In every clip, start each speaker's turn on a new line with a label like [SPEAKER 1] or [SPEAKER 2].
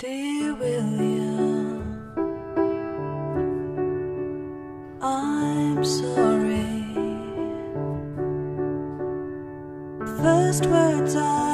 [SPEAKER 1] Dear William, I'm sorry. First words I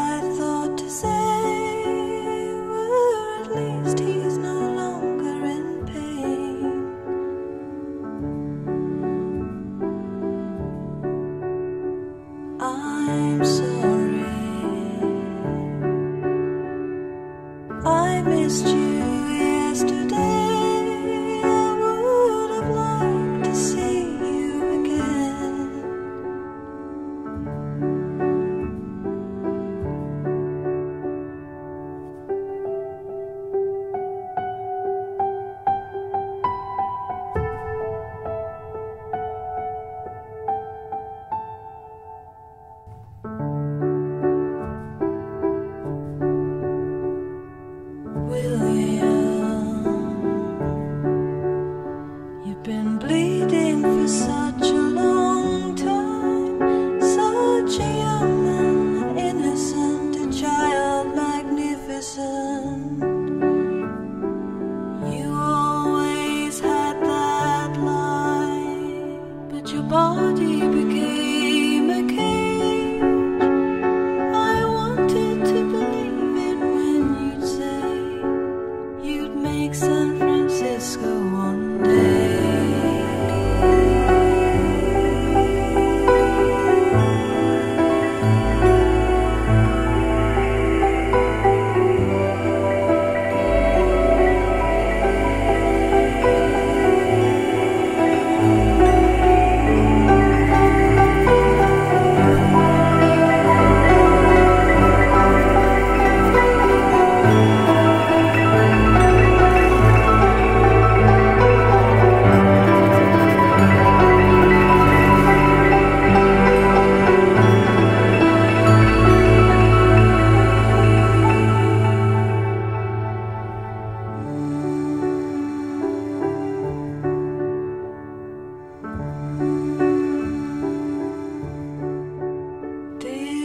[SPEAKER 1] day.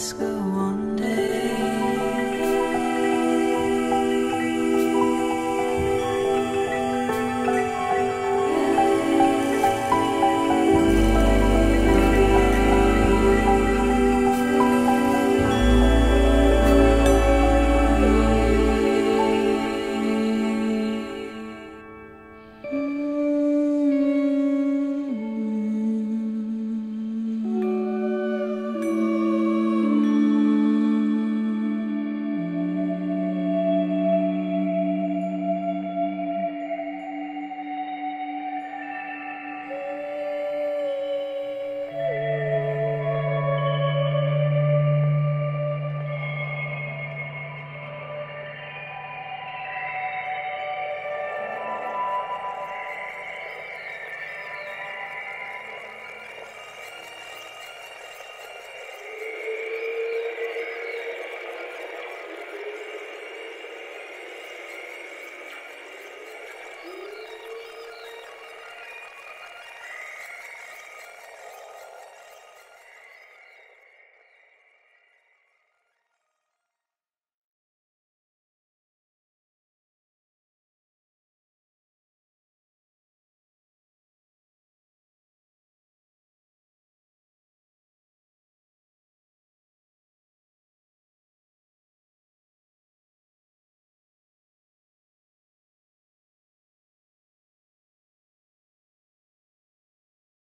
[SPEAKER 1] let's go on.